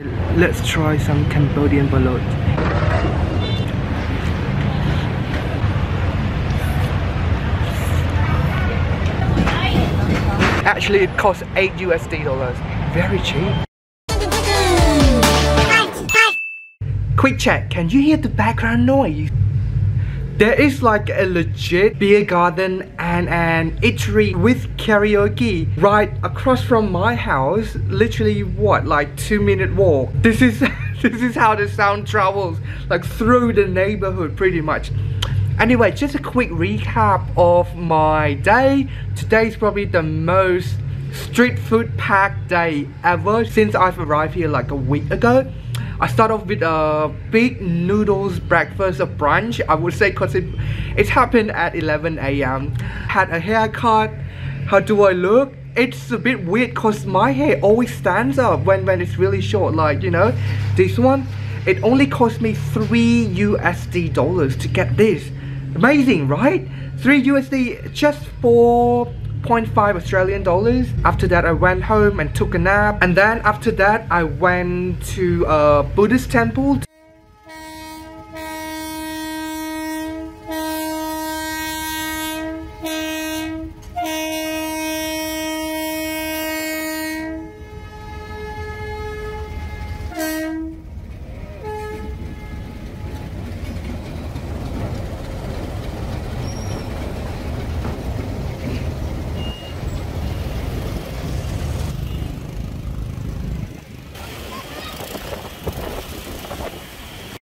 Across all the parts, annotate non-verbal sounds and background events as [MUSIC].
Let's try some Cambodian balut. Actually, it costs 8 USD dollars. Very cheap. Quick check, can you hear the background noise? There is like a legit beer garden and an eatery with karaoke right across from my house. Literally what, like two minute walk. [LAUGHS] This is this is how the sound travels like through the neighborhood pretty much. Anyway, just a quick recap of my day. Today is probably the most street food packed day ever since I've arrived here like a week ago. I start off with a big noodles breakfast, a brunch, I would say because it, it happened at 11 a.m. Had a haircut. How do I look? It's a bit weird because my hair always stands up when, when it's really short. Like, you know, this one, it only cost me 3 USD dollars to get this. Amazing, right? 3 USD just for 0.5 Australian dollars. After that, I went home and took a nap. And then after that, I went to a Buddhist temple.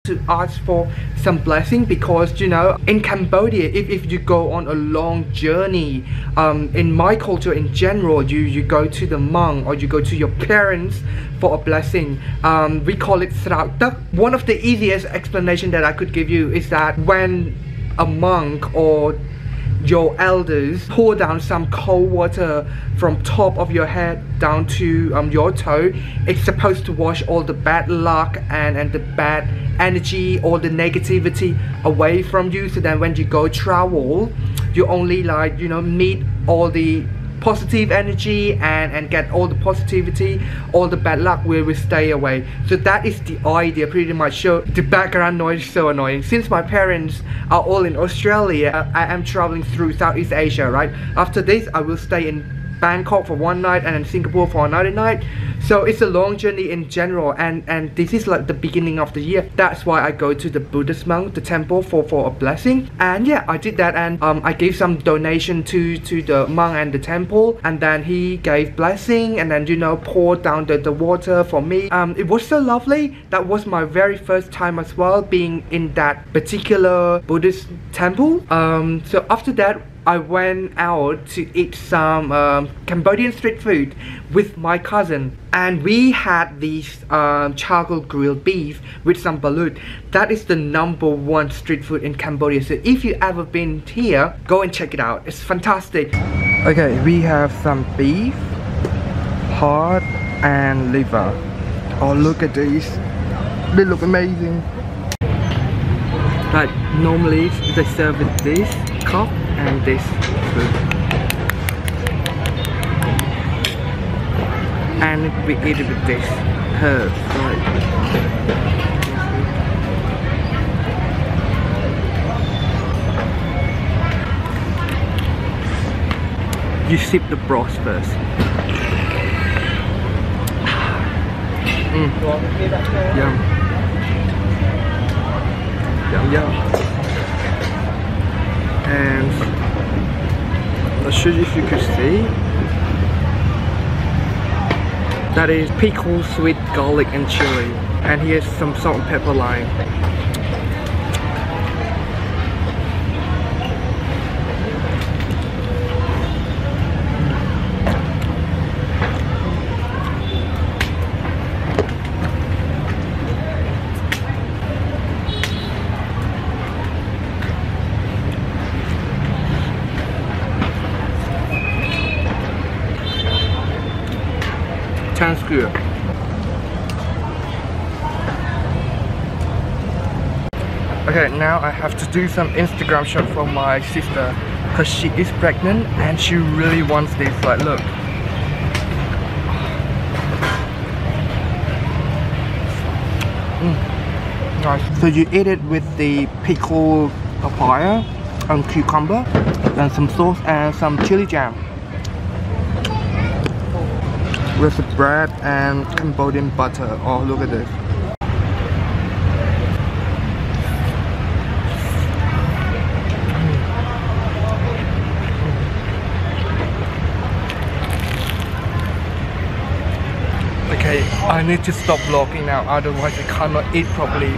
To ask for some blessing because you know in Cambodia if, if you go on a long journey um, in my culture in general you you go to the monk or you go to your parents for a blessing um, we call it Srautak. One of the easiest explanation that I could give you is that when a monk or your elders pour down some cold water from top of your head down to um, your toe it's supposed to wash all the bad luck and and the bad energy or the negativity away from you. So then when you go travel you only like you know meet all the positive energy and and get all the positivity all the bad luck will, will stay away. So that is the idea pretty much. So the background noise is so annoying. Since my parents are all in australia i am traveling through southeast asia right? After this i will stay in Bangkok for one night and then Singapore for another night. So it's a long journey in general and, and this is like the beginning of the year. That's why I go to the Buddhist monk, the temple for, for a blessing. And yeah, I did that and um, I gave some donation to, to the monk and the temple and then he gave blessing and then you know poured down the, the water for me. Um, it was so lovely. That was my very first time as well being in that particular Buddhist temple. Um, so after that I went out to eat some um, Cambodian street food with my cousin and we had this um, charcoal grilled beef with some balut. That is the number one street food in Cambodia. So if you ever been here, go and check it out. It's fantastic. Okay, we have some beef, heart and liver. Oh look at these. They look amazing. Like normally they serve with this cup and this food. And we eat it with this. Right? You sip the broth first. Mm. Yum. Yum yum. And You if you could see. That is pickle, sweet garlic and chili. And here's some salt and pepper lime. Good. Okay, now I have to do some Instagram shot for my sister because she is pregnant and she really wants this. Like, look. Mm, nice. So you eat it with the pickled papaya and cucumber and some sauce and some chili jam. With bread and Cambodian butter. Oh, look at this. Okay, I need to stop vlogging now, otherwise I cannot eat properly.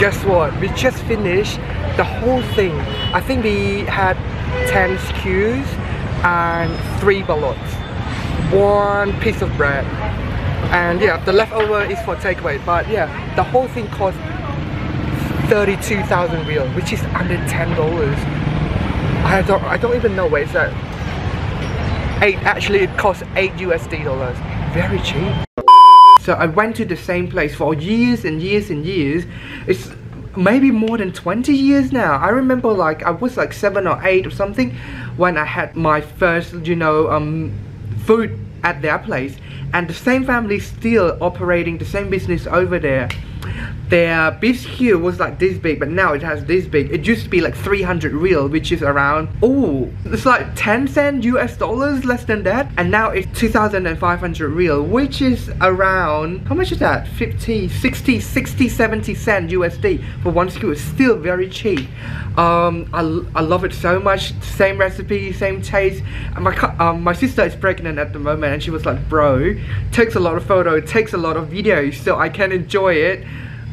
Guess what? We just finished the whole thing. I think we had 10 skews and 3 baluts. One piece of bread. And yeah, the leftover is for takeaway. But yeah, the whole thing cost 32,000 riel, which is under $10. I don't, I don't even know where it's at. Eight, actually it costs 8 USD dollars. Very cheap. So I went to the same place for years and years and years. It's maybe more than 20 years now. I remember like I was like 7 or 8 or something when I had my first, you know, um, food at their place. And the same family still operating the same business over there their beef skew was like this big but now it has this big. It used to be like 300 riel which is around oh it's like 10 cent US dollars less than that. And now it's 2500 riel which is around how much is that? 50 60 60 70 cent USD for one skew it's still very cheap. Um I, I love it so much. Same recipe same taste. And my um, my sister is pregnant at the moment and she was like bro takes a lot of photo takes a lot of videos so I can enjoy it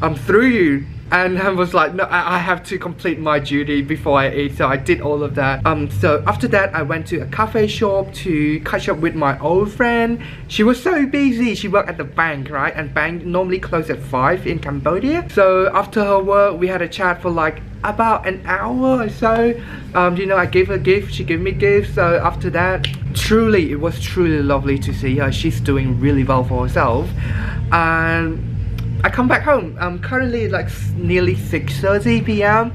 um, through you. And I was like no I, have to complete my duty before I eat. So I did all of that. Um so after that I went to a cafe shop to catch up with my old friend. She was so busy. She worked at the bank right? And bank normally close at 5 in Cambodia. So after her work we had a chat for like about an hour or so. Um you know I gave her a gift she gave me gifts. So after that truly it was truly lovely to see her. She's doing really well for herself. And I come back home. I'm currently like nearly 6:30 p.m.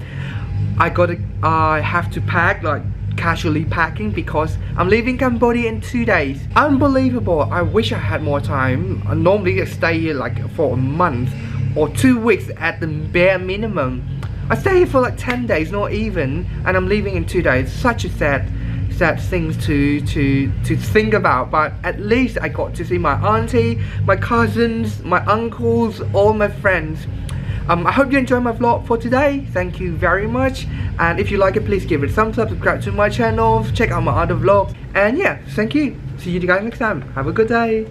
I got to, I have to pack like casually packing because I'm leaving Cambodia in two days. Unbelievable. I wish I had more time. I normally I stay here like for a month or two weeks at the bare minimum. I stay here for like 10 days, not even, and I'm leaving in two days. Such a sad sad things to to to think about but at least I got to see my auntie my cousins my uncles all my friends. Um, I hope you enjoyed my vlog for today. Thank you very much. And if you like it please give it a thumbs up subscribe to my channel. Check out my other vlogs. And yeah thank you. See you guys next time. Have a good day